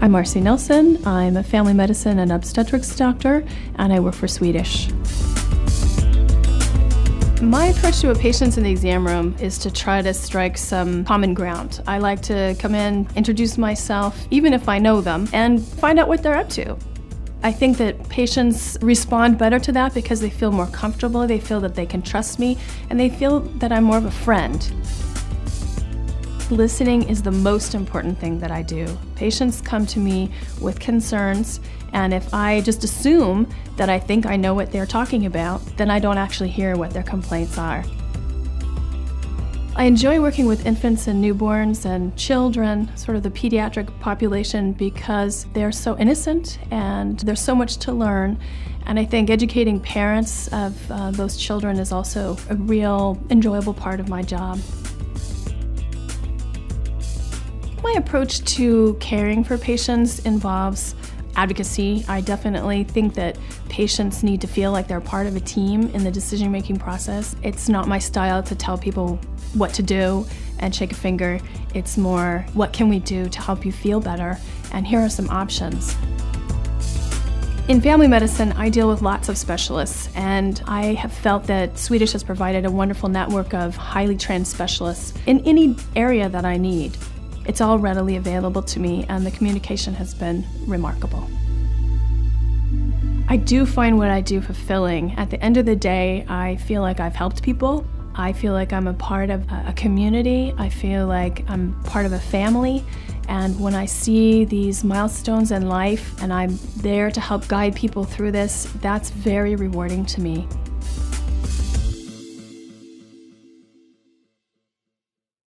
I'm Marci Nelson. I'm a family medicine and obstetrics doctor, and I work for Swedish. My approach to a patient in the exam room is to try to strike some common ground. I like to come in, introduce myself, even if I know them, and find out what they're up to. I think that patients respond better to that because they feel more comfortable, they feel that they can trust me, and they feel that I'm more of a friend. Listening is the most important thing that I do. Patients come to me with concerns, and if I just assume that I think I know what they're talking about, then I don't actually hear what their complaints are. I enjoy working with infants and newborns and children, sort of the pediatric population, because they're so innocent and there's so much to learn. And I think educating parents of uh, those children is also a real enjoyable part of my job. My approach to caring for patients involves advocacy. I definitely think that patients need to feel like they're part of a team in the decision making process. It's not my style to tell people what to do and shake a finger. It's more what can we do to help you feel better, and here are some options. In family medicine, I deal with lots of specialists, and I have felt that Swedish has provided a wonderful network of highly trained specialists in any area that I need. It's all readily available to me, and the communication has been remarkable. I do find what I do fulfilling. At the end of the day, I feel like I've helped people. I feel like I'm a part of a community. I feel like I'm part of a family. And when I see these milestones in life and I'm there to help guide people through this, that's very rewarding to me.